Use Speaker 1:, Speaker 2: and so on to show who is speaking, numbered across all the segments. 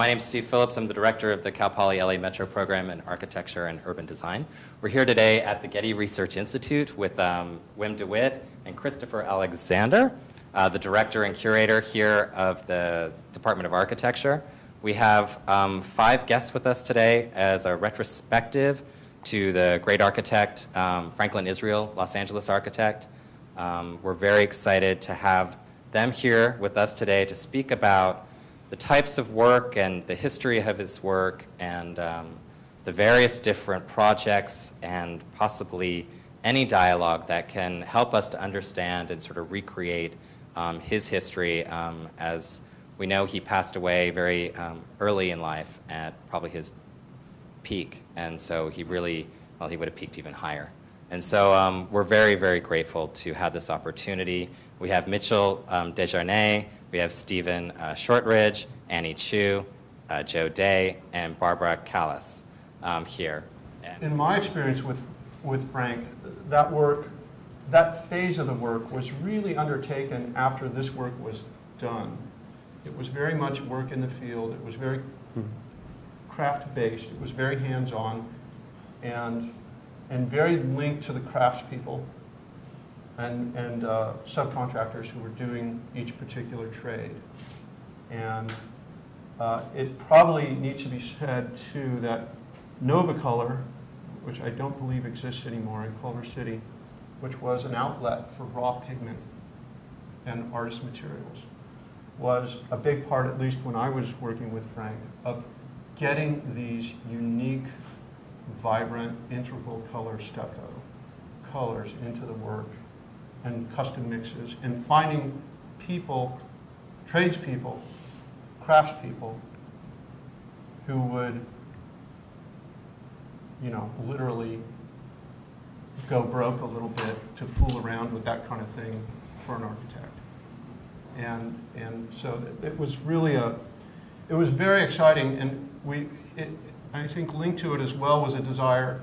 Speaker 1: My name is Steve Phillips. I'm the director of the Cal Poly LA Metro program in architecture and urban design. We're here today at the Getty Research Institute with um, Wim de Wit and Christopher Alexander, uh, the director and curator here of the Department of Architecture. We have um, five guests with us today as a retrospective to the great architect, um, Franklin Israel, Los Angeles architect. Um, we're very excited to have them here with us today to speak about the types of work and the history of his work and um, the various different projects and possibly any dialogue that can help us to understand and sort of recreate um, his history um, as we know he passed away very um, early in life at probably his peak. And so he really, well, he would have peaked even higher. And so um, we're very, very grateful to have this opportunity. We have Mitchell um, De Jarnett, we have Stephen uh, Shortridge, Annie Chu, uh, Joe Day, and Barbara Callas um, here. And
Speaker 2: In my experience with, with Frank, that work, that phase of the work was really undertaken after this work was done. It was very much work in the field. It was very craft-based. It was very hands-on and, and very linked to the craftspeople and, and uh, subcontractors who were doing each particular trade. And uh, it probably needs to be said, too, that Novacolor, which I don't believe exists anymore in Culver City, which was an outlet for raw pigment and artist materials, was a big part, at least when I was working with Frank, of getting these unique, vibrant, integral color stucco colors into the work and custom mixes and finding people, tradespeople, craftspeople who would, you know, literally go broke a little bit to fool around with that kind of thing for an architect. And, and so it was really a, it was very exciting and we, it, I think linked to it as well was a desire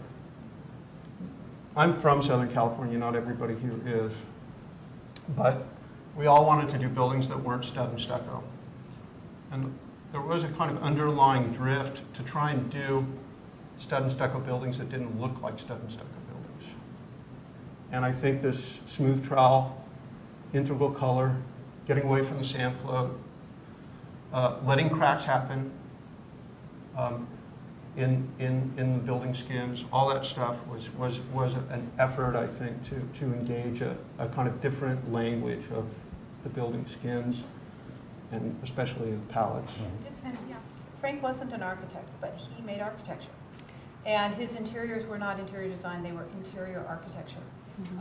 Speaker 2: I'm from Southern California, not everybody here is. But we all wanted to do buildings that weren't stud and stucco. And there was a kind of underlying drift to try and do stud and stucco buildings that didn't look like stud and stucco buildings. And I think this smooth trowel, integral color, getting away from the sand float, uh, letting cracks happen, um, in, in, in the building skins, all that stuff was, was, was an effort, I think, to, to engage a, a kind of different language of the building skins and especially the palettes.
Speaker 3: Just, yeah, Frank wasn't an architect, but he made architecture. And his interiors were not interior design, they were interior architecture.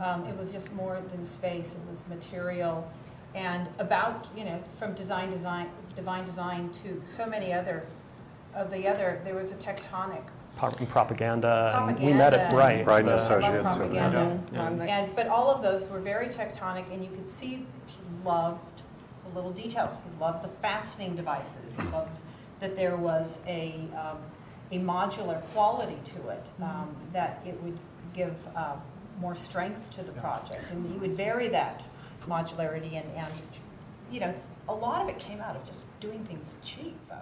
Speaker 3: Um, it was just more than space, it was material and about, you know, from design, design, divine design to so many other of the other, there was a tectonic.
Speaker 4: Pro- Propaganda, and we
Speaker 3: Propaganda
Speaker 4: met it
Speaker 3: and-
Speaker 4: right.
Speaker 5: Brighton
Speaker 4: the-
Speaker 5: Associates.
Speaker 3: Love
Speaker 5: and-
Speaker 3: propaganda.
Speaker 4: Yeah.
Speaker 3: And, but all of those were very tectonic, and you could see he loved the little details. He loved the fastening devices. He loved that there was a, um, a modular quality to it, um, that it would give uh, more strength to the project. And he would vary that modularity, and, and, you know, a lot of it came out of just doing things cheap. uh,